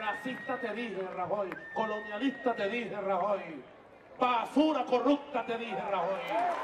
Racista te dije, Rajoy. Colonialista te dije, Rajoy. Basura corrupta te dije, Rajoy.